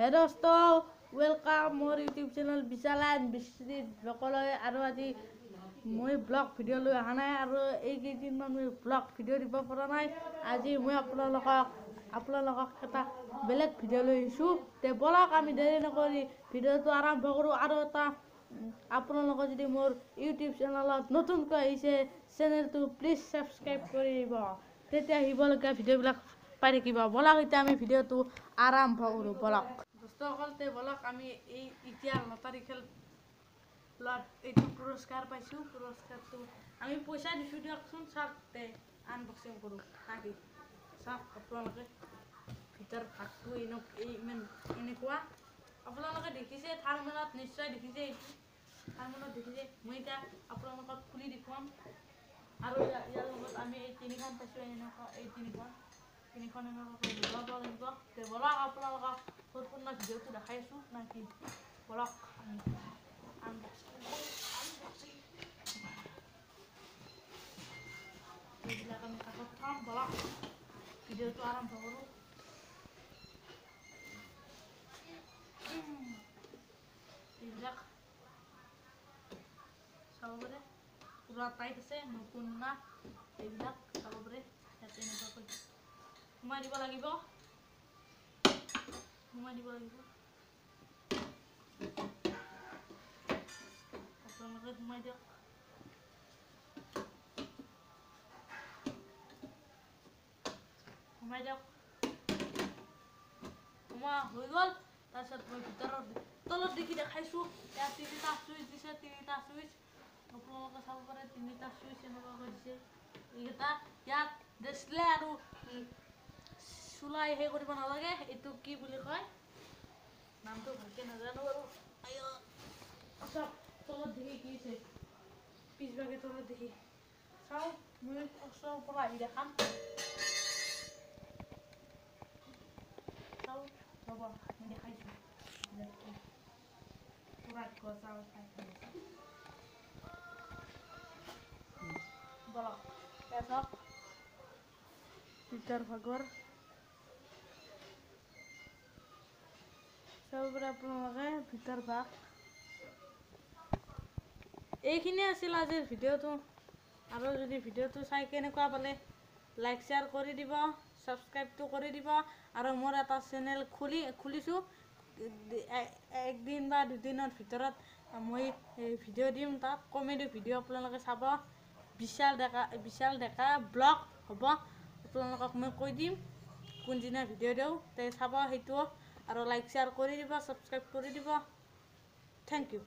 হে দোস্ত ৱেলকাম মোৰ ইউটিউব চেনেল বিশালান বিস্তৃত সকলোৱে আৰু আজি মই ব্লগ ভিডিঅ' লৈ অহা নাই আৰু এইকেইদিনমান মই ব্লগ ভিডিঅ' দিব পৰা নাই আজি মই আপোনালোকক আপোনালোকক এটা বেলেগ ভিডিঅ' লৈ আহিছোঁ তে ব'লক আমি দেৰি নকৰি ভিডিঅ'টো আৰম্ভ কৰোঁ আৰু এটা আপোনালোকে যদি মোৰ ইউটিউব চেনেলত নতুনকৈ আহিছে চেনেলটো প্লিজ ছাবস্ক্ৰাইব কৰি দিব তেতিয়া আহিবলগীয়া ভিডিঅ'বিলাক পাই থাকিব ব'লক এতিয়া আমি ভিডিঅ'টো আৰম্ভ কৰোঁ ব'লক দোস্তসকল তে ব'লক আমি এই এতিয়া লটাৰী খেল এইটো পুৰস্কাৰ পাইছোঁ পুৰস্কাৰটো আমি পইচা দিছোঁ দিয়কচোন চাওক তে আনবক্সিং কৰোঁ তাকি চাওক আপোনালোকে ভিতৰ ভাগটো ইমান এনেকুৱা। আপোনালোকে দেখিছে থাৰ্মেলত নিশ্চয় দেখিছে এইটো। থাৰ্মেলত দেখিছে মই এতিয়া আপোনালোকক খুলি দেখুৱাম। আৰু ইয়াৰ লগত আমি এই তিনিখন পাইছোঁ এনেকুৱা এই তিনিখন। তিনিখন এনেকুৱাকৈ ওলাব লাগিব তে ব'লক আপোনালোকক সম্পূৰ্ণ ভিডিঅ'টো দেখাই আছোঁ নে কি ব'লক আমি unboxing কৰোঁ, unboxing। এইবিলাক আমি কাষত থ'ম ব'লক ভিডিঅ'টো আৰম্ভ কৰোঁ উম, এইবিলাক চাব পাৰে পূৰা টাইট আছে নতুন না এইবিলাক চাব পাৰে ইয়াতে এনেকুৱাকৈ সোমাই দিব লাগিব সোমাই দিব লাগিব আপোনালোকে সোমাই দিয়ক সোমাই দিয়ক সোমোৱা হৈ গ'ল তাৰপিছত মই ভিতৰত তলত দেখি দেখাইছোঁ ইয়াত তিনিটা চুইচ দিছে তিনিটা চুইচ আপোনালোকে চাব পাৰে তিনিটা চুইচ এনেকুৱাকৈ দিছে এইকেইটা ইয়াত ডিছপ্লে আৰু চুলাই সেই কৰিব নালাগে এইটো কি বুলি কয়? নামটো ভালকৈ নাজানো বাৰু। তলত দেখি কি আছে? পিছভাগে তলত দেখি। চাওঁ মই ওচৰৰ পৰা আহি দেখাম। চাওঁ ৰ'ব মই দেখাইছোঁ পূৰা বলক ভাগৰ চাব আপোনালোকে ভিতৰ ভাগ এইখিনিয়ে আছিল আজিৰ ভিডিঅ'টো আৰু যদি ভিডিঅ'টো চাই কেনেকুৱা পালে লাইক শ্বেয়াৰ কৰি দিব ছাবস্ক্ৰাইবটো কৰি দিব আৰু মোৰ এটা চেনেল খুলি খুলিছোঁ একদিন বা দুদিনৰ ভিতৰত মই ভিডিঅ' দিম তাত কমেডি ভিডিঅ' আপোনালোকে চাব বিশাল ডেকা বিশাল ডেকা ব্লগ হ'ব আপোনালোকক মই কৈ দিম কোনদিনা ভিডিঅ' দিওঁ তে চাব সেইটো আৰু লাইক শ্বেয়াৰ কৰি দিব ছাবস্ক্ৰাইব কৰি দিব। Thank U